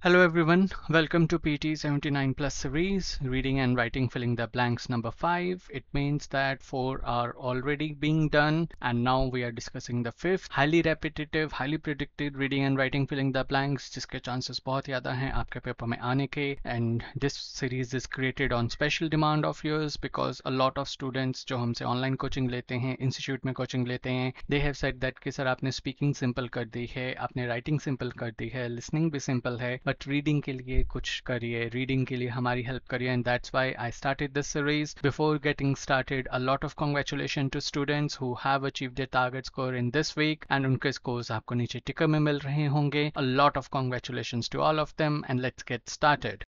Hello everyone, welcome to PT 79 Plus series, reading and writing filling the blanks number 5. It means that 4 are already being done and now we are discussing the fifth, highly repetitive, highly predicted reading and writing filling the blanks जिसके chances बहुत ज़्यादा हैं आपके paper में आने के and this series is created on special demand of yours because a lot of students जो हमसे online coaching लेते हैं, institute में coaching लेते हैं, they have said that कि सर आपने speaking simple कर दी है, आपने writing simple कर दी है, listening भी simple है बट रीडिंग के लिए कुछ करिए रीडिंग के लिए हमारी हेल्प करिए and that's why I started this series before getting started a lot of congratulation to students who have achieve the target score in this week and उनके स्कोर्स आपको नीचे टिकर में मिल रहे होंगे. A lot of congratulation to all of them and let's get started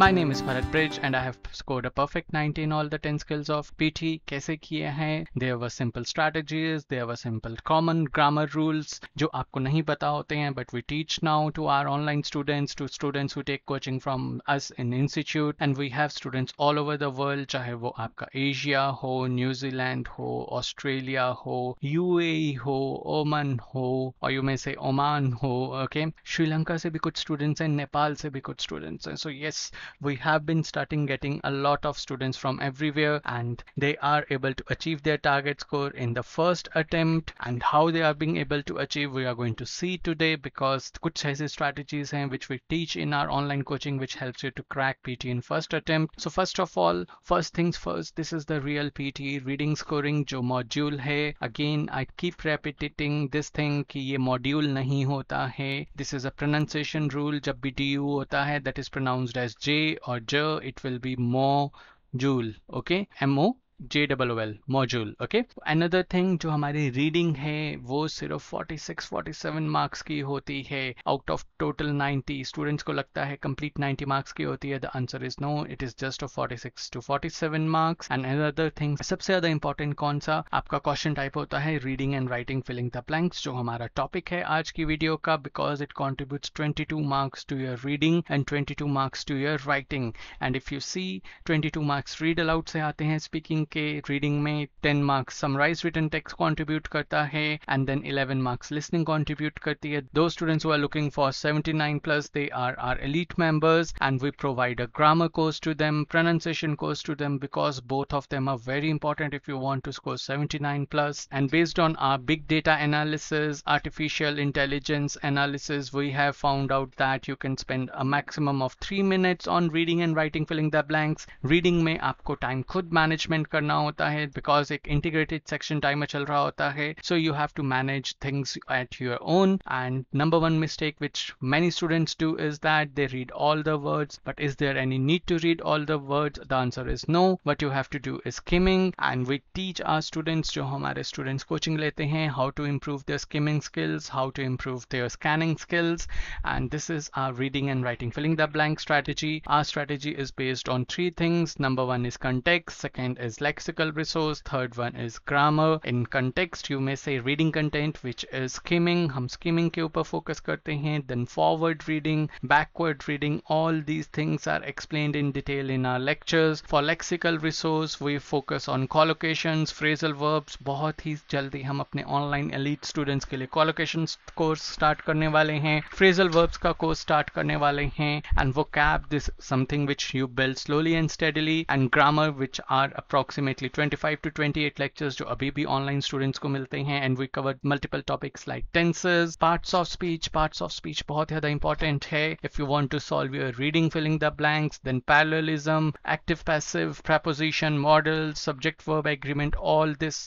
My name is Bharat Bridge and I have scored a perfect 90 in all the 10 skills of PT. कैसे किए हैं There were simple strategies, there were simple common grammar rules जो आपको नहीं पता होते हैं but we teach now to our online students, to students who take coaching from us in institute and we have students all over the world चाहे वो आपका Asia हो न्यूजीलैंड हो ऑस्ट्रेलिया हो यूएई हो ओमन हो और यू मे से ओमान हो ओके श्रीलंका से भी कुछ स्टूडेंट्स हैं नेपाल से भी कुछ स्टूडेंट्स हैं so yes we have been starting getting a lot of students from everywhere and they are able to achieve their target score in the first attempt. And how they are being able to achieve we are going to see today because kuch aise strategies hain which we teach in our online coaching which helps you to crack PT in first attempt. So first of all first things first this is the real PT reading scoring jo module hai. Again I keep repeating this thing ki ye module nahi hota hai. This is a pronunciation rule. Bhi DU hota hai that is pronounced as Or J, it will be more joule. Okay, M O J double L module okay another thing जो हमारी reading है, वो सिर्फ़ 46 47 marks की होती है। Out of total 90 students को लगता है कंप्लीट 90 मार्क्स की होती है। The answer is no it is just of 46 to 47 marks and another thing सबसे ज़्यादा इंपॉर्टेंट कौन सा? आपका क्वेश्चन टाइप होता है reading and writing filling the blanks जो हमारा टॉपिक है आज की वीडियो का because it contributes 22 marks to your reading and 22 marks to your writing and if you see 22 marks read aloud से आते हैं स्पीकिंग रीडिंग के रीडिंग में 10 marks summarise written text contribute करता है and then 11 marks listening contribute करती है दो students who are looking for 79 plus they are are elite members and we provide a grammar course to them pronunciation course to them because both of them are very important if you want to score 79 plus and based on our big data analysis artificial intelligence analysis we have found out that you can spend a maximum of 3 minutes on reading and writing filling the blanks reading में आपको time खुद management करना होता है because एक integrated section timer चल रहा होता है so you have to manage things at your own and number one mistake which many students do is that they read all the words but is there any need to read all the words the answer is no what you have to do is skimming and we teach our students जो हमारे students coaching लेते हैं how to improve their skimming skills how to improve their scanning skills and this is our reading and writing filling the blank strategy our strategy is based on three things number one is context second is lexical lexical resource third one is grammar in context you may say reading content which is skimming hum skimming ke upar focus karte hain then forward reading backward reading all these things are explained in detail in our lectures for lexical resource we focus on collocations phrasal verbs बहुत ही जल्दी हम अपने online elite students के लिए collocation course start करने वाले हैं phrasal verbs का कोर्स स्टार्ट करने वाले हैं एंड वो cap this something which you build slowly and steadily and grammar which are approximate approximately 25 to 28 lectures जो अभी भी ऑनलाइन स्टूडेंट्स को मिलते हैं and we cover multiple topics like tenses parts of speech parts of speech बहुत ज़्यादा important है। If you want to solve your reading filling the blanks then parallelism active passive preposition modal subject verb agreement all this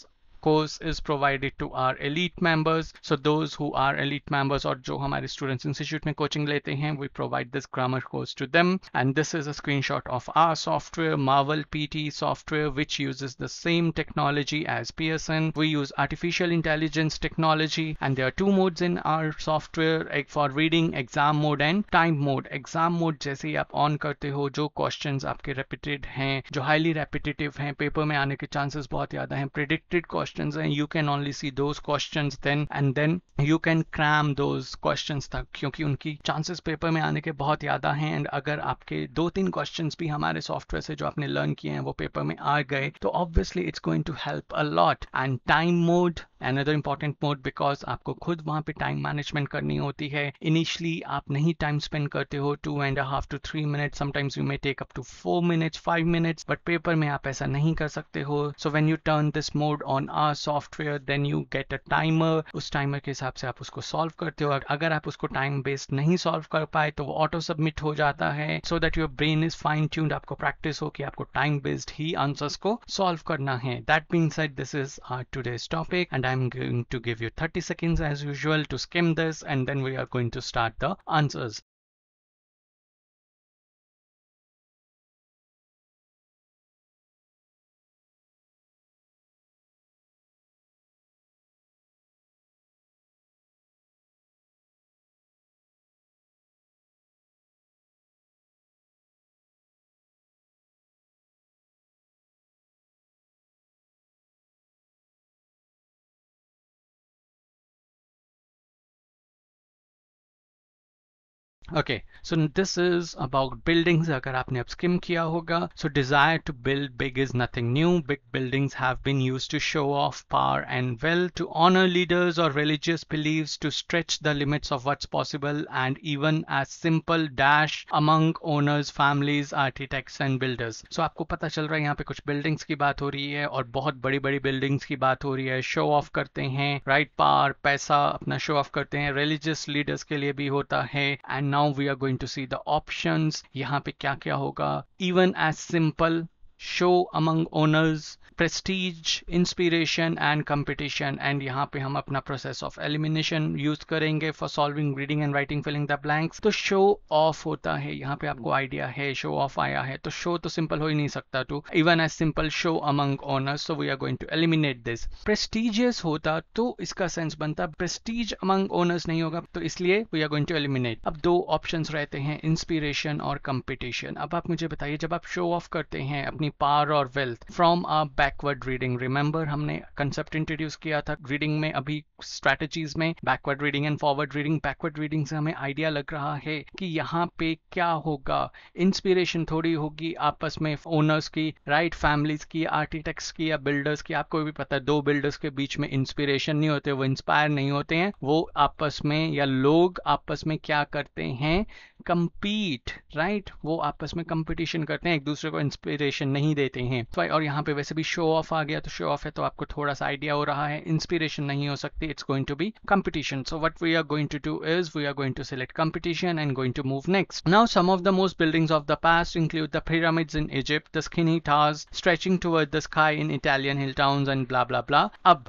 course is provided to our elite members. So those who are elite members or jo hamare students institute mein coaching lete hain we provide this grammar course to them. And this is a screenshot of our software marvel pt software which uses the same technology as pearson. We use artificial intelligence technology and there are two modes in our software for reading exam mode and time mode. Exam mode jaise hi aap on karte ho jo questions aapke repeated hain jo highly repetitive hain paper mein aane ke chances bahut zyada hain predicted questions questions हैं you can only see those questions then and then you can cram those questions तक क्योंकि उनकी chances paper में आने के बहुत ज़्यादा हैं एंड अगर आपके दो तीन क्वेश्चंस भी हमारे सॉफ्टवेयर से जो आपने लर्न किए हैं वो पेपर में आ गए तो obviously it's going to help a lot and time mode another important mode because आपको खुद वहाँ पे टाइम मैनेजमेंट करनी होती है। इनिशियली आप नहीं टाइम स्पेंड करते हो two and half to three minutes sometimes you may take up to four minutes five minutes but paper में आप ऐसा नहीं कर सकते हो। So when you turn this mode on our software then you get a timer उस timer के हिसाब से आप उसको सॉल्व करते हो। अगर आप उसको टाइम बेस्ड नहीं सॉल्व कर पाए तो वो ऑटो सबमिट हो जाता है so that your brain is fine tuned आपको प्रैक्टिस हो कि आपको टाइम बेस्ड ही आंसर्स को सॉल्व करना है। That mean set this is our today's topic and I am going to give you 30 seconds as usual to skim this, and then we are going to start the answers. Okay, so this is about buildings अगर आपने अब skim किया होगा so desire to build big is nothing new big buildings have been used to show off power and wealth to honor leaders or religious beliefs to stretch the limits of what's possible and even as simple dash among owners families architects and builders so आपको पता चल रहा है यहाँ पे कुछ buildings की बात हो रही है और बहुत बड़ी बड़ी buildings की बात हो रही है show off करते हैं right power पैसा अपना show off करते हैं religious leaders के लिए भी होता है and now we are going to see the options यहाँ पे क्या क्या होगा even as simple show among owners prestige inspiration and competition and यहाँ पे हम अपना प्रोसेस ऑफ़ एलिमिनेशन यूज़ करेंगे for solving reading and writing filling the blanks तो शो ऑफ़ होता है। यहाँ पे आपको आइडिया है शो ऑफ़ आया है। तो शो तो सिंपल हो ही नहीं सकता to even as simple show among honours so we are going to eliminate this prestigious होता तो इसका सेंस बनता। प्रेस्टीज अमंग ओनर्स नहीं होगा तो इसलिए we are going to eliminate अब दो ऑप्शन रहते हैं इंस्पिरेशन और कंपिटिशन अब आप मुझे बताइए, जब आप शो ऑफ़ करते हैं अपनी पावर और wealth from a backward reading remember हमने कंसेप्ट इंट्रोड्यूस किया था रीडिंग में, अभी स्ट्रेटजीज में backward reading and forward reading backward reading से हमें आइडिया लग रहा है कि यहाँ पे क्या होगा। इंस्पिरेशन थोड़ी होगी आपस में ओनर्स की राइट फैमिलीज़ की आर्किटेक्ट्स की या बिल्डर्स की। आपको भी पता है, दो बिल्डर्स के बीच में इंस्पिरेशन नहीं होते, वो इंस्पायर नहीं होते हैं। वो आपस में या लोग आपस में क्या करते हैं? Compete right right? वो आपस में कंपटीशन करते हैं। एक दूसरे को इंस्पिरेशन नहीं देते हैं। और यहाँ पे वैसे भी शो ऑफ़ आ गया तो शो ऑफ़ है तो आपको थोड़ा सा आइडिया हो रहा है। इंस्पिरेशन नहीं हो सकती it's going to be competition so what we are going to do is we are going to select competition and going to move next now some of the most buildings of the past include the pyramids in Egypt the skinny towers stretching toward the sky in Italian hill town and blah blah blah अब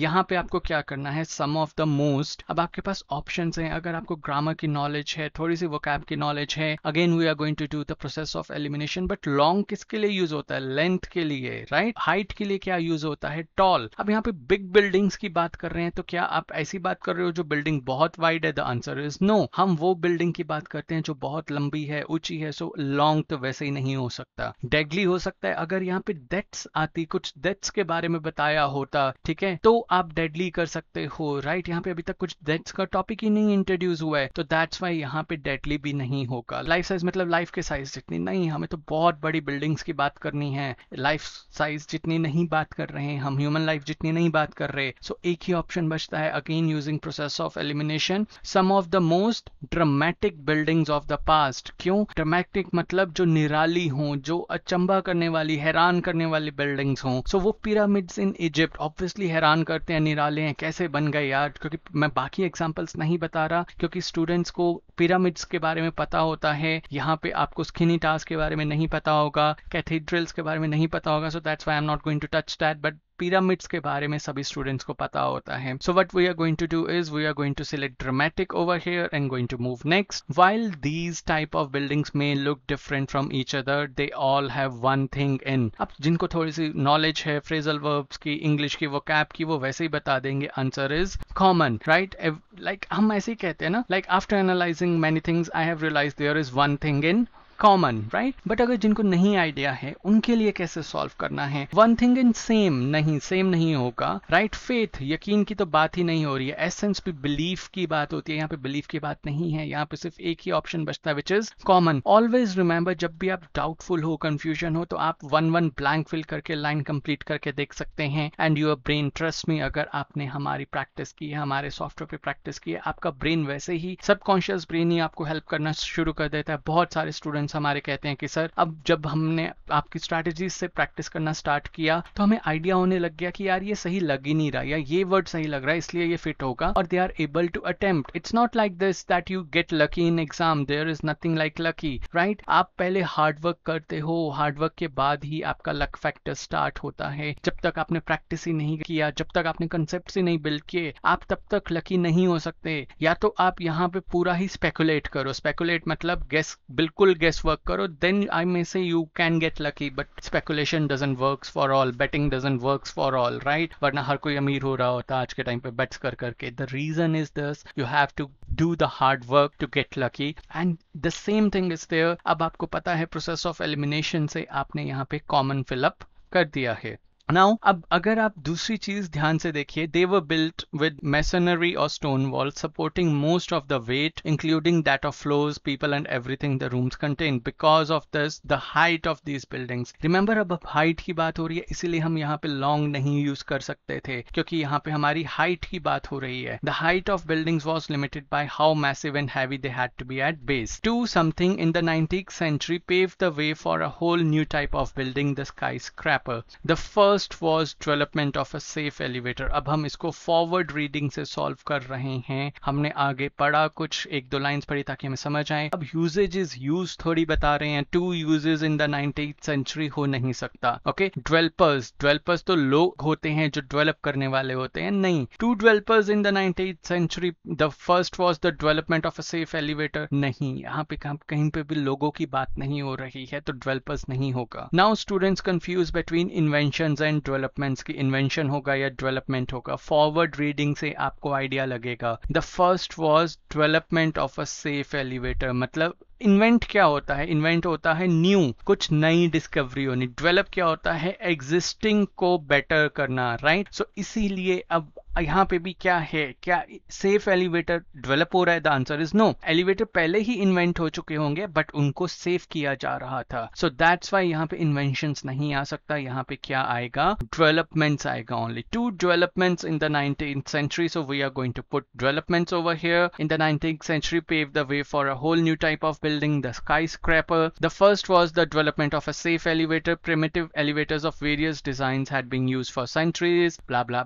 यहाँ पे आपको क्या करना है? सम of the most अब आपके पास option हैं। अगर आपको ग्रामर की नॉलेज है, थोड़ी सी वो कैब की नॉलेज है again we are going to do the process of elimination but long किसके लिए यूज़ होता है? लेंथ के लिए राइट right? हाइट के लिए क्या यूज़ होता है? टॉल अब यहाँ पे बिग बिल्डिंग्स की बात कर रहे हैं तो क्या आप ऐसी बात कर रहे हो जो बिल्डिंग बहुत वाइड है? द आंसर इज़ नो हम वो बिल्डिंग की बात करते हैं जो बहुत लंबी है, ऊँची है सो लॉन्ग तो वैसे ही नहीं हो सकता। डेडली हो सकता है। अगर यहाँ पे डेथ्स आती, कुछ डेथ्स के बारे में बताया होता, ठीक है? तो आप डेडली कर सकते हो राइट यहाँ पे अभी तक कुछ डेथ्स का टॉपिक ही नहीं इंट्रोड्यूस हुआ है तो दैट्स वाई यहाँ पे डेडली भी नहीं होगा। लाइफ साइज़ मतलब लाइफ के साइज़ जितनी नहीं हमें तो बहुत बड़ी बिल्डिंग्स की बात करनी है। लाइफ साइज़ जितनी नहीं बात कर रहे हैं हम ह्यूमन लाइफ जितनी नहीं बात कर रहे सो so, एक ही ऑप्शन बचता है again using process of elimination some of the most dramatic buildings of the past क्यों? ड्रामेटिक मतलब जो निराली हो जो अचंबा करने वाली हैरान करने वाली बिल्डिंग्स हो। सो so, वो पिरामिड्स इन इजिप्ट ऑब्वियसली हैरान करते हैं, निराले हैं, कैसे बन गए यार? क्योंकि मैं बाकी एग्जाम्पल्स नहीं बता रहा, क्योंकि स्टूडेंट्स को पिरामिड्स के बारे में पता होता है, यहाँ पे आपको स्किनी टास्क के बारे में नहीं पता होगा कैथीड्रल्स के बारे में नहीं पता होगा so that's why am not going to touch that but pyramids के बारे में सभी स्टूडेंट्स को पता होता है। So what we are going to do is we are going to select dramatic over here and going to move next while these type of buildings may look different from each other they all have one thing in अब जिनको थोड़ी सी knowledge है phrasal verbs की English की वो कैप की, वो वैसे ही बता देंगे। Answer is common right like हम ऐसे ही कहते हैं ना like after analysing many things I have realise there is one thing in common right but अगर जिनको नहीं आइडिया है, उनके लिए कैसे सॉल्व करना है? वन थिंग इन सेम नहीं सेम नहीं होगा राइट फेथ यकीन की तो बात ही नहीं हो रही है। एसेंस भी बिलीफ की बात होती है, यहाँ पे बिलीफ की बात नहीं है, यहाँ पे सिर्फ़ एक ही ऑप्शन बचता है which is common always remember जब भी आप डाउटफुल हो कंफ्यूजन हो तो आप वन वन ब्लैंक फिल करके लाइन कंप्लीट करके देख सकते हैं। एंड यूर ब्रेन ट्रस्ट में अगर आपने हमारी प्रैक्टिस की है, हमारे सॉफ्टवेयर पे प्रैक्टिस की है, आपका ब्रेन वैसे ही सबकॉन्शियस ब्रेन ही आपको हेल्प करना शुरू कर देता है। बहुत सारे स्टूडेंट्स हमारे कहते हैं कि, सर, अब जब हमने आपकी स्ट्रैटेजीज से प्रैक्टिस करना स्टार्ट किया तो हमें आइडिया होने लग गया कि यार, ये सही लग ही नहीं रहा, या ये वर्ड सही लग रहा है, इसलिए ये फिट होगा। और they are able to attempt it's not like this that you get lucky in exam there is nothing like lucky right आप पहले हार्डवर्क करते हो हार्डवर्क के बाद ही आपका लक फैक्टर स्टार्ट होता है। जब तक आपने प्रैक्टिस ही नहीं किया, जब तक आपने कंसेप्ट ही नहीं बिल्ड किए, आप तब तक लकी नहीं हो सकते। या तो आप यहाँ पे पूरा ही स्पेकुलेट करो। स्पेकुलेट मतलब गेस बिल्कुल गेस वर्क करो then I may say you can get lucky but speculation doesn't work for all betting doesn't work for all right वरना हर कोई अमीर हो रहा होता आज के टाइम पे बेट्स कर करके। The reason is this you have to do the hard work to get lucky and the same thing is there अब आपको पता है प्रोसेस ऑफ़ एलिमिनेशन से आपने यहाँ पे कॉमन फिलअप कर दिया है। नाउ अब अगर आप दूसरी चीज़ ध्यान से देखिए they were built with masonry और stone wall supporting most of the weight including that of floors people and everything the rooms contain because of this the height of these buildings remember अब अब height की बात हो रही है, इसीलिए हम यहाँ पे लॉन्ग नहीं यूज़ कर सकते थे, क्योंकि यहाँ पे हमारी हाइट की बात हो रही है। The height of buildings was limited by how massive and heavy they had to be at base to something in the nineteenth century pave the way for a whole new type of building the skyscraper the first first was development of a safe elevator अब हम इसको forward reading से solve कर रहे हैं। हमने आगे पढ़ा कुछ, एक दो लाइंस पढ़ी ताकि हमें समझ आए। अब यूजेज यूज़ थोड़ी बता रहे हैं। Two usages in the ninety century हो नहीं सकता। ओके डेवलपर्स डेवलपर्स तो लोग होते हैं जो डेवलप करने वाले होते हैं। नहीं। Two developers in the ninety century the first was the development of a safe elevator नहीं। यहाँ पे कहीं पे भी लोगों की बात नहीं हो रही है तो डेवलपर्स नहीं होगा। Now students confuse between invention and developments की इन्वेंशन होगा या डेवलपमेंट होगा फॉरवर्ड रीडिंग से आपको आइडिया लगेगा। The first was development of a safe elevator मतलब इन्वेंट क्या होता है? इन्वेंट होता है न्यू कुछ नई डिस्कवरी होनी। डेवलप क्या होता है? एग्जिस्टिंग को बेटर करना राइट right? सो so, इसीलिए अब यहाँ पे भी क्या है? क्या सेफ़ एलिवेटर डेवलप हो रहा है? The answer is no elevator पहले ही इन्वेंट हो चुके होंगे बट उनको सेफ़ किया जा रहा था। सो दैट्स वाई यहाँ पे इन्वेंशन नहीं आ सकता। यहाँ पे क्या आएगा? डेवलपमेंट्स आएगा only two developments in the nineteen century so we are going to put developments over here in the nineteen century pave the way for a whole new type of building the skyscraper. The first was the development of a safe elevator. Primitive elevators of various designs had been used for centuries, blah blah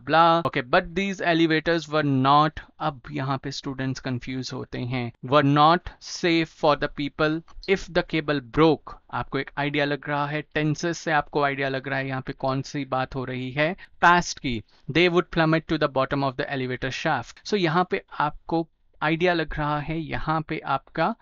these elevators were not, अब यहाँ पे students confuse होते हैं, were not safe for the people. If the cable broke, आपको एक idea लग रहा है टेंसेस से आपको आइडिया लग रहा है, यहाँ पे कौन सी बात हो रही है? पास्ट की they would plummet to the bottom of the elevator shaft so यहाँ पे आपको आइडिया लग रहा है, यहाँ पे आपका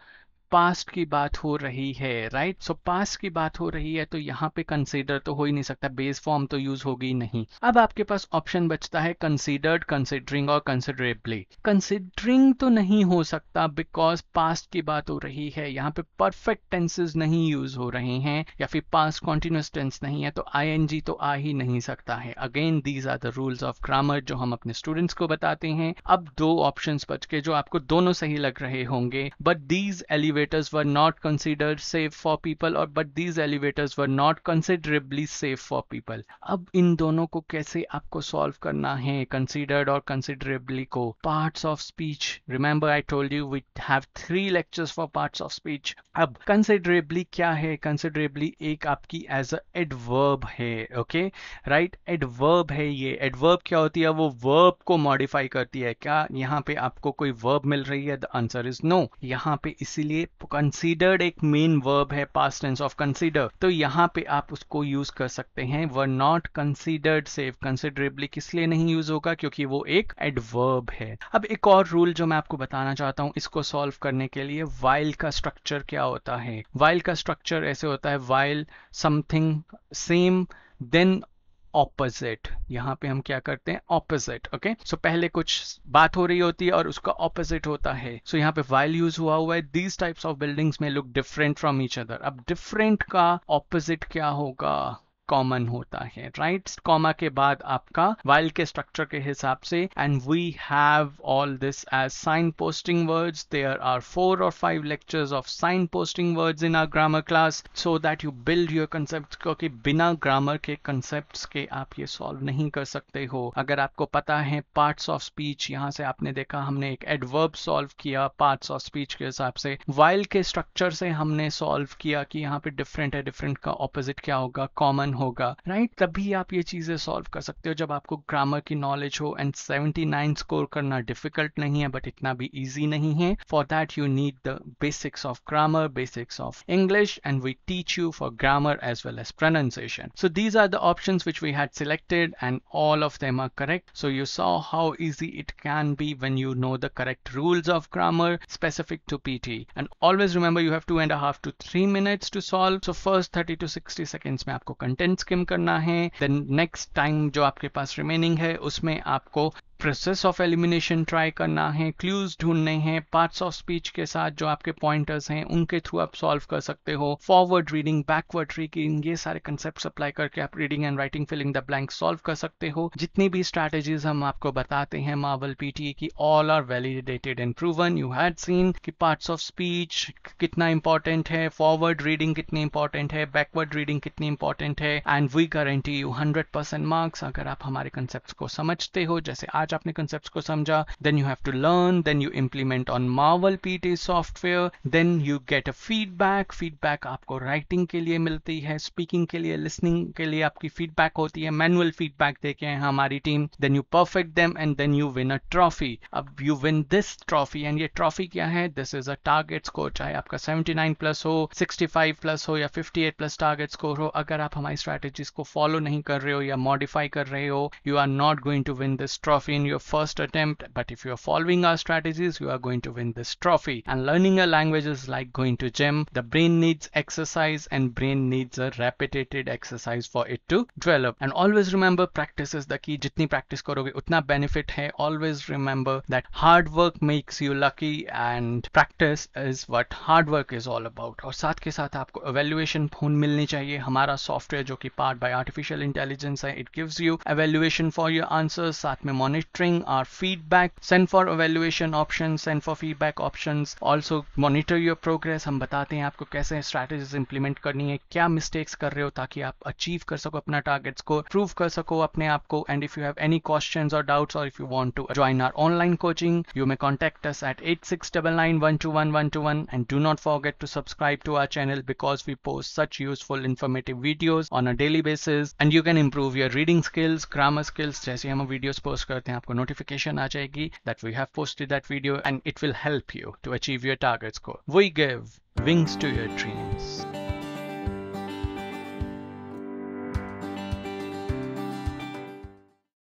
पास्ट की बात हो रही है राइट सो पास्ट की बात हो रही है तो यहाँ पे कंसीडर तो हो ही नहीं सकता बेस फॉर्म तो यूज़ होगी नहीं। अब आपके पास ऑप्शन बचता है कंसीडर्ड कंसिडरिंग और कंसिडरेबली कंसिडरिंग तो नहीं हो सकता बिकॉज़ पास्ट की बात हो रही है, यहाँ पे परफेक्ट टेंसेज नहीं यूज़ हो रहे हैं, या फिर पास्ट कॉन्टिन्यूस टेंस नहीं है तो आई तो आ ही नहीं सकता है। Again these are the rules of grammar जो हम अपने स्टूडेंट्स को बताते हैं। अब दो ऑप्शन बच के जो आपको दोनों सही लग रहे होंगे but these elevate elevators were not considered safe for people or but these elevators were not considerably safe for people अब इन दोनों को कैसे आपको सॉल्व करना है considered और considerably को parts of speech remember I told you we have three lectures for parts of speech अब considerably क्या है considerably एक आपकी as a adverb है okay right adverb है ये adverb क्या होती है वो verb को modify करती है क्या यहाँ पे आपको कोई verb मिल रही है the answer is no यहाँ पे इसीलिए कंसीडर्ड एक मेन वर्ब है पास्ट टेंस ऑफ़ कंसीडर तो यहाँ पे आप उसको यूज़ कर सकते हैं। Were not considered safe considerably किस लिए नहीं यूज़ होगा? क्योंकि वो एक एडवर्ब है। अब एक और रूल जो मैं आपको बताना चाहता हूँ इसको सॉल्व करने के लिए वाइल का स्ट्रक्चर क्या होता है? वाइल का स्ट्रक्चर ऐसे होता है while something same then opposite यहाँ पे हम क्या करते हैं? ऑपोजिट ओके सो पहले कुछ बात हो रही होती है और उसका ऑपोजिट होता है। सो so, यहाँ पे वाइल यूज़ हुआ हुआ है। These types of buildings may look different from each other अब डिफरेंट का ऑपोजिट क्या होगा? कॉमन होता है राइट right? कॉमा के बाद आपका वाइल के स्ट्रक्चर के हिसाब से and we have all this as signposting words there are four और five lectures of signposting words in our grammar class so that you build your concept क्योंकि बिना ग्रामर के कंसेप्ट के आप ये सॉल्व नहीं कर सकते हो। अगर आपको पता है पार्ट्स ऑफ़ स्पीच यहाँ से आपने देखा हमने एक एडवर्ब सॉल्व किया पार्ट्स ऑफ़ स्पीच के हिसाब से। वाइल के स्ट्रक्चर से हमने सॉल्व किया कि यहाँ पे डिफरेंट है डिफरेंट का ऑपोजिट क्या होगा कॉमन होगा राइट तभी आप ये चीज़ें सॉल्व कर सकते हो। जब आपको ग्रामर की नॉलेज हो एंड 79 स्कोर करना डिफ़िकल्ट नहीं है बट इतना भी इजी नहीं है for that you need the basics of grammar basics of English and we teach you for grammar as well as pronunciation so these are the option which we had selected and all of them are correct so you saw how easy it can be when you know the correct rules of grammar specific to P T and always remember you have two and half to three minutes to solve so first thirty to sixty seconds में आपको content scheme करना है then next time जो आपके पास remaining है उसमें आपको process of elimination try करना है क्लूज ढूँढने हैं पार्ट्स ऑफ़ स्पीच के साथ जो आपके पॉइंटर्स हैं, उनके थ्रू आप सॉल्व कर सकते हो। फॉरवर्ड रीडिंग बैकवर्ड रीडिंग ये सारे कंसेप्ट अप्लाई करके आप reading and writing filling the blank solve कर सकते हो। जितनी भी स्ट्रैटेजीज हम आपको बताते हैं मावल पीटी की all are validated and proven you had seen कि पार्ट्स ऑफ़ स्पीच कितना इंपॉर्टेंट है फॉरवर्ड रीडिंग कितनी इंपॉर्टेंट है बैकवर्ड रीडिंग कितनी इंपॉर्टेंट है and we guarantee you hundred percent marks अगर आप हमारे कंसेप्ट को समझते हो। जैसे आज आज आपने कंसेप्ट को समझा then you have to learn then you implement on Marvel PT software then you get a feedback feedback आपको राइटिंग के लिए मिलती है स्पीकिंग के लिए लिसनिंग के लिए आपकी फीडबैक होती है मैनुअल फीडबैक देके हैं हमारी team then you perfect them and then you win a trophy अब you win this trophy and ये ट्रॉफी क्या है? This is a target score चाहे आपका 79 प्लस हो 65 प्लस हो या 58 प्लस टारगेट स्कोर हो, अगर आप हमारी स्ट्रैटेजीज को फॉलो नहीं कर रहे हो या मॉडिफाई कर रहे हो you are not going to win this trophy In your first attempt, but if you are following our strategies, you are going to win this trophy. And learning a language is like going to gym. The brain needs exercise and brain needs a repetitive exercise for it to develop. And always remember practice is the key. Jitni practice karoge utna benefit hai. Always remember that hard work makes you lucky and practice is what hard work is all about. और साथ के साथ आपको evaluation phone मिलनी चाहिए हमारा software जो कि पार्ट बाय आर्टिफिशियल इंटेलिजेंस है it gives you evaluation for your answers साथ में monitoring our feedback send for evaluation options send for feedback options also monitor your progress हम बताते हैं आपको कैसे strategies implement करनी है क्या mistakes कर रहे हो ताकि आप achieve कर सको अपना targets को prove कर सको अपने आप को and if you have any questions or doubts or if you want to join our online coaching you may contact us at 8699121121 and do not forget to subscribe to our channel because we post such useful informative videos on a daily basis and you can improve your reading skills grammar skills जैसे हम videos post करते हैं में आपको notification आ जाएगी that we have posted that video and it will help you to achieve your targets को। We give wings to your dreams